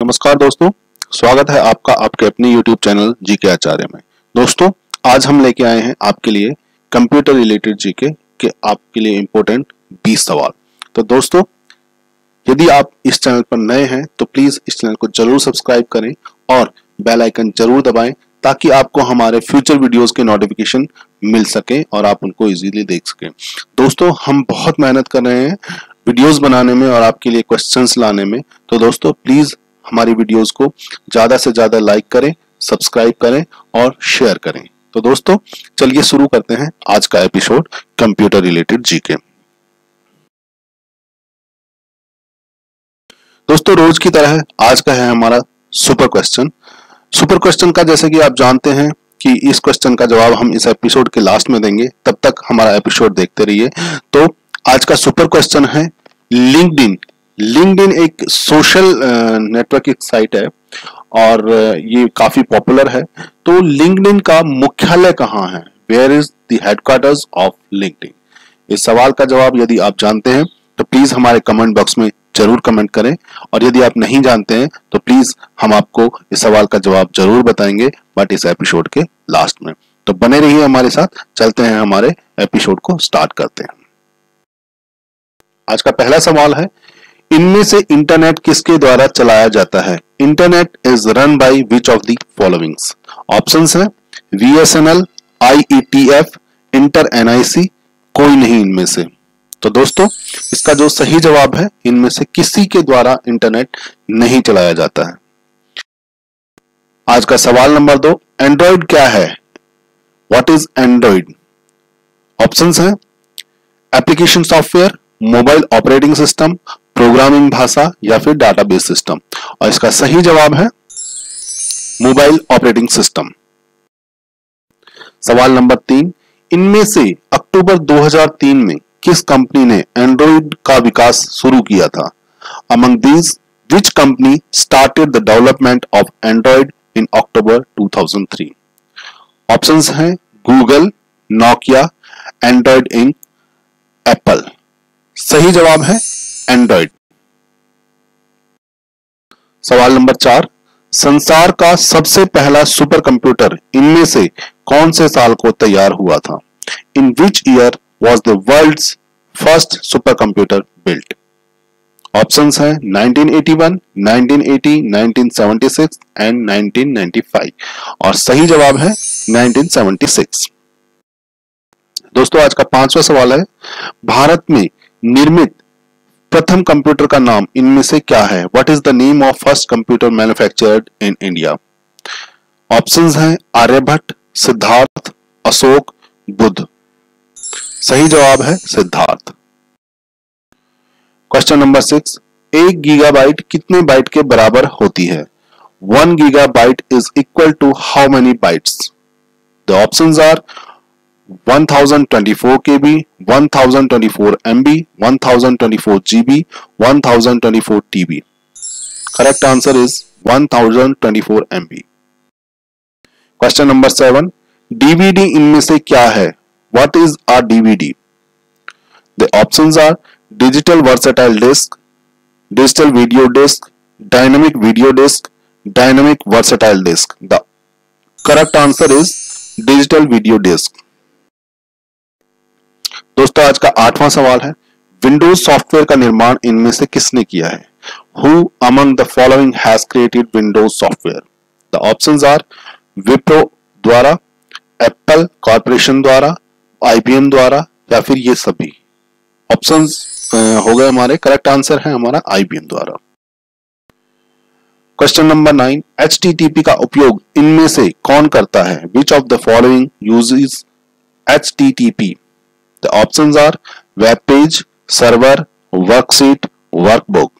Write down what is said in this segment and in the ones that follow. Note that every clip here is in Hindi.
नमस्कार दोस्तों, स्वागत है आपका आपके अपने YouTube चैनल जी के आचार्य में। दोस्तों, आज हम लेके आए हैं आपके लिए कंप्यूटर रिलेटेड जी के आपके लिए इम्पोर्टेंट 20 सवाल। तो दोस्तों, यदि आप इस चैनल पर नए हैं तो प्लीज़ इस चैनल को ज़रूर सब्सक्राइब करें और बेल आइकन ज़रूर दबाएँ ताकि आपको हमारे फ्यूचर वीडियोस के नोटिफिकेशन मिल सके और आप उनको इजीली देख सकें। दोस्तों, हम बहुत मेहनत कर रहे हैं वीडियोस बनाने में और आपके लिए क्वेश्चंस लाने में। तो दोस्तों प्लीज़ हमारी वीडियोस को ज़्यादा से ज़्यादा लाइक करें, सब्सक्राइब करें और शेयर करें। तो दोस्तों, चलिए शुरू करते हैं आज का एपिसोड कंप्यूटर रिलेटेड जीके। दोस्तों, रोज की तरह आज का है हमारा सुपर क्वेश्चन। सुपर क्वेश्चन का जैसे कि आप जानते हैं कि इस क्वेश्चन का जवाब हम इस एपिसोड के लास्ट में देंगे, तब तक हमारा एपिसोड देखते रहिए। तो आज का सुपर क्वेश्चन है, लिंक्डइन लिंक्डइन एक सोशल नेटवर्क एक साइट है और ये काफ़ी पॉपुलर है। तो लिंक्डइन का मुख्यालय कहाँ है? Where is the of LinkedIn? इस सवाल का जवाब यदि आप जानते हैं तो प्लीज़ हमारे कमेंट बॉक्स में ज़रूर कमेंट करें। और यदि आप नहीं जानते हैं तो प्लीज़ हम आपको इस सवाल का जवाब ज़रूर बताएँगे बट इस एपिसोड के लास्ट में। तो बने रहिए हमारे साथ, चलते हैं हमारे एपिसोड को स्टार्ट करते हैं। आज का पहला सवाल है इनमें से इंटरनेट किसके द्वारा चलाया जाता है? Internet is run by which of the following options है वीएसएनएल आईईटीएफ इंटर एनआईसी कोई नहीं इनमें से। तो दोस्तों, इसका जो सही जवाब है, इनमें से किसी के द्वारा इंटरनेट नहीं चलाया जाता है। आज का सवाल नंबर दो एंड्रॉइड क्या है? व्हाट इज़ एंड्रॉइड ऑप्शंस है application software mobile operating system programming भाषा या फिर डाटाबेस सिस्टम और इसका सही जवाब है मोबाइल ऑपरेटिंग सिस्टम सवाल नंबर तीन, इनमें से अक्टूबर 2003 में किस कंपनी ने एंड्रॉइड का विकास शुरू किया था? Among these which company started the development of Android in October 2003 options हैं Google Nokia Android Inc Apple सही जवाब है एंड्रॉइड सवाल नंबर चार संसार का सबसे पहला सुपर कंप्यूटर इनमें से कौन से साल को तैयार हुआ था? In which year was the world first super computer built options हैं 1981, 1980, 1976 एंड 1995 और सही जवाब है 1976 दोस्तों आज का पांचवा सवाल है भारत में निर्मित प्रथम कंप्यूटर का नाम इनमें से क्या है? What is the name of first computer manufactured in India options हैं आर्यभट्ट सिद्धार्थ अशोक बुद्ध सही जवाब है सिद्धार्थ क्वेश्चन नंबर सिक्स एक गीगाबाइट कितने बाइट के बराबर होती है? One gigabyte is equal to how many bytes the options are 1024 KB, 1024 MB, 1024 GB, 1024 TB. Correct answer is 1024 MB. Question number 7. DVD इनमें से क्या है What is a DVD? The options are digital versatile disk, digital video disk, dynamic video disk, dynamic versatile disk. The correct answer is digital video disk. दोस्तों आज का आठवां सवाल है विंडोज़ सॉफ्टवेयर का निर्माण इनमें से किसने किया है? Who among the following has created Windows software the options are Wipro द्वारा एप्पल कॉरपोरेशन द्वारा आईबीएम द्वारा, या फिर ये सभी? ऑप्शंस हो गए हमारे। करेक्ट आंसर है हमारा आईबीएम द्वारा। क्वेश्चन नंबर नाइन एच का उपयोग इनमें से कौन करता है? Which of the following use H The options are web page, server, worksheet, workbook.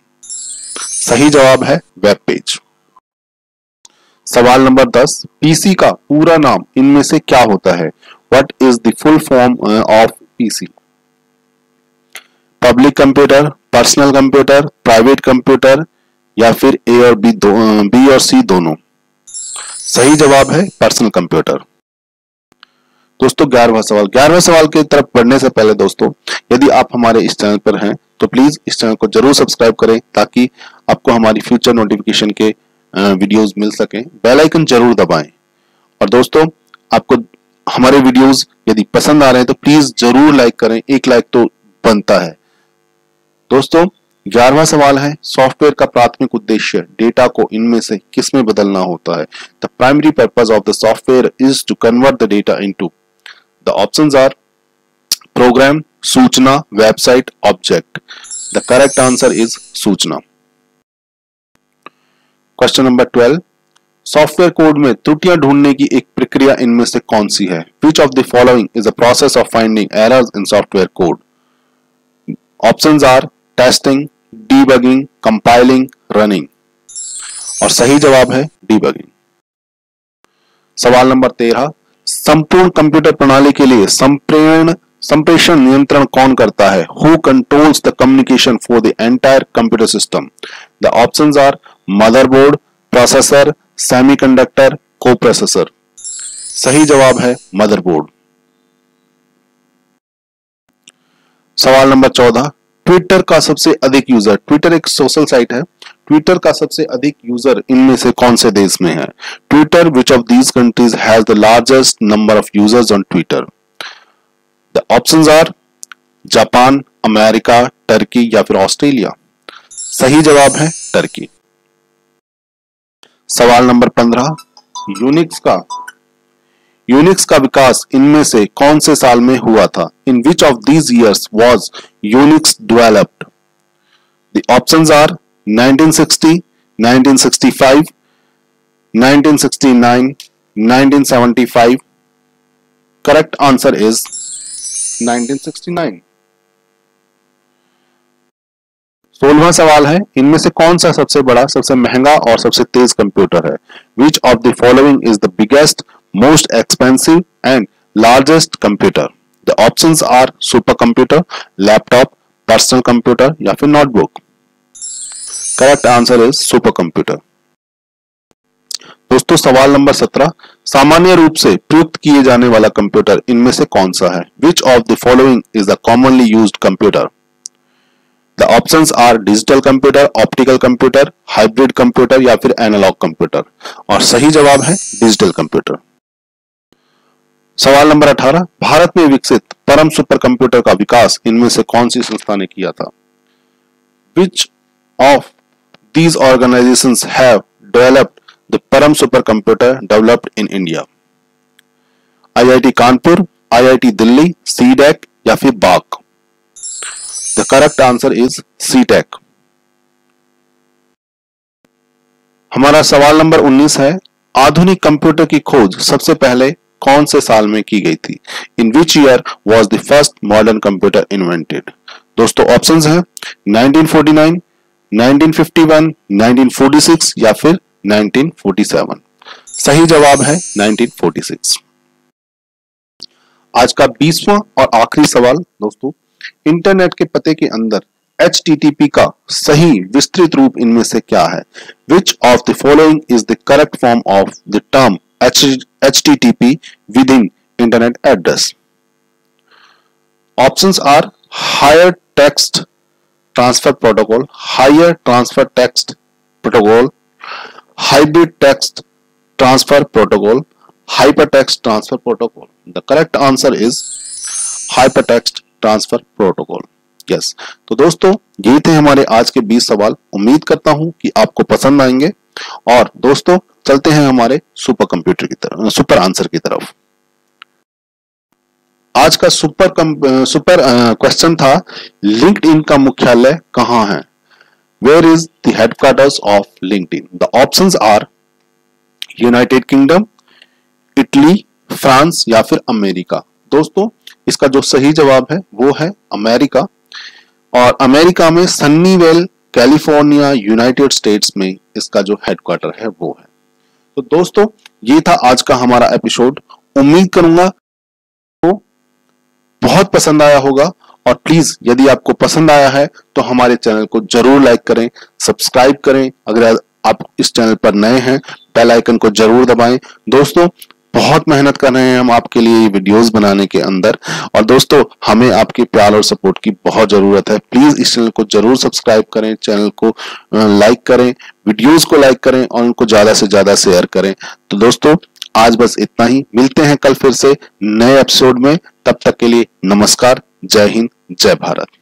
सही जवाब है वेब पेज सवाल नंबर दस पीसी का पूरा नाम इनमें से क्या होता है? What is the full form of PC public computer personal computer private computer या फिर ए और बी दो बी और सी दोनों? सही जवाब है पर्सनल कंप्यूटर दोस्तों, ग्यारहवा सवाल। ग्यारहवें सवाल की तरफ़ बढ़ने से पहले दोस्तों, यदि आप हमारे इस चैनल पर हैं तो प्लीज़ इस चैनल को ज़रूर सब्सक्राइब करें ताकि आपको हमारी फ्यूचर नोटिफिकेशन के वीडियोस मिल सके। बेल आइकन ज़रूर दबाएँ। और दोस्तों, आपको हमारे वीडियोस यदि पसंद आ रहे हैं तो प्लीज़ ज़रूर लाइक करें। एक लाइक तो बनता है। दोस्तों, ग्यारहवा सवाल है सॉफ्टवेयर का प्राथमिक उद्देश्य डेटा को इनमें से किसमें बदलना होता है? The primary purpose of the software is to convert the data into the options are program सूचना website object the correct answer is सूचना. Question number twelve software code में त्रुटियाँ ढूँढने की एक प्रक्रिया इनमें से कौन सी है? Which of the following is a process of finding errors in software code options are testing debugging compiling running और सही जवाब है डीबगिंग सवाल नंबर तेरह. संपूर्ण कंप्यूटर प्रणाली के लिए संप्रेरण, संप्रेषण नियंत्रण कौन करता है? Who controls the communication for the entire computer system the options are motherboard processor semiconductor को प्रोसेसर सही जवाब है मदरबोर्ड सवाल नंबर चौदह ट्विटर का सबसे अधिक यूज़र ट्विटर एक सोशल साइट है। ट्विटर का सबसे अधिक यूज़र इनमें से कौन से देश में है? Twitter which of these countries has the largest number of users on Twitter the options are Japan America Turkey या फिर ऑस्ट्रेलिया सही जवाब है टर्की सवाल नंबर पंद्रह यूनिक्स का। यूनिक्स का विकास इनमें से कौन से साल में हुआ था? In which of these years was Unix developed the options are 1960 1965 1969 1975 correct answer is 1969 सोलवा सवाल है, इनमें से कौन सा सबसे बड़ा, सबसे महँगा और सबसे तेज कंप्यूटर है? Which of the following is the biggest most expensive and largest computer the options are super computer laptop personal computer या फिर notebook correct answer is super computer दोस्तों, सवाल नंबर सत्रह। सामान्य रूप से प्रयुक्त किए जाने वाला कंप्यूटर इनमें से कौन सा है? Which of the following is the commonly use computer the options are digital computer optical computer hybrid computer या फिर एनालॉग कंप्यूटर और सही जवाब है डिजिटल कंप्यूटर सवाल नंबर 18 भारत में विकसित परम सुपर कंप्यूटर का विकास इनमें से कौन सी संस्था ने किया था? Which of these organizations have developed the Param supercomputer developed in India. IIT Kanpur, IIT Delhi, CDEC या फिर बाक the correct answer is CTEC. हमारा सवाल नंबर 19 है आधुनिक कंप्यूटर की खोज सबसे पहले कौन से साल में की गई थी in which year was the first modern computer invented दोस्तों ऑप्शंस हैं 1949, 1951, 1946 या फिर 1947 सही जवाब है। 1946 आज का बीसवां और आखिरी सवाल दोस्तों इंटरनेट के पते के अंदर एचटीटीपी का सही विस्तृत रूप इनमें से क्या है? Which of the following is the correct form of the term H T T P with in internet address options are higher text transfer protocol higher transfer text protocol hybrid text transfer protocol hyper text transfer protocol the correct answer is hyper text transfer protocol yes तो दोस्तों, यही थे हमारे आज के 20 सवाल। उम्मीद करता हूँ कि आपको पसंद आएँगे। और दोस्तों, चलते हैं हमारे सुपर कंप्यूटर की तरफ़ सुपर आंसर की तरफ़। आज का सुपर कम, सुपर क्वेश्चन था लिंक्ड इन का मुख्यालय कहाँ है? Where is the headquarters of LinkedIn the options are United Kingdom Italy France या फिर अमेरिका दोस्तों इसका जो सही जवाब है वो है अमेरिका और अमेरिका में सन्नीवेल कैलिफ़ोर्निया यूनाइटेड स्टेट्स में इसका जो हेडक्वार्टर है वो है। तो दोस्तों ये था आज का हमारा एपिसोड उम्मीद करूँगा बहुत पसंद आया होगा और प्लीज़ यदि आपको पसंद आया है तो हमारे चैनल को ज़रूर लाइक करें सब्सक्राइब करें। अगर आप इस चैनल पर नए हैं बेल आइकन को ज़रूर दबाएँ। दोस्तों, बहुत मेहनत कर रहे हैं हम आपके लिए ये वीडियोस बनाने के अंदर। और दोस्तों, हमें आपके प्यार और सपोर्ट की बहुत ज़रूरत है। प्लीज़ इस चैनल को ज़रूर सब्सक्राइब करें चैनल को लाइक करें वीडियोस को लाइक करें और उनको ज़्यादा से ज़्यादा शेयर करें। तो दोस्तों आज बस इतना ही। मिलते हैं कल फिर से नए एपिसोड में। तब तक के लिए नमस्कार। जय हिंद, जय भारत।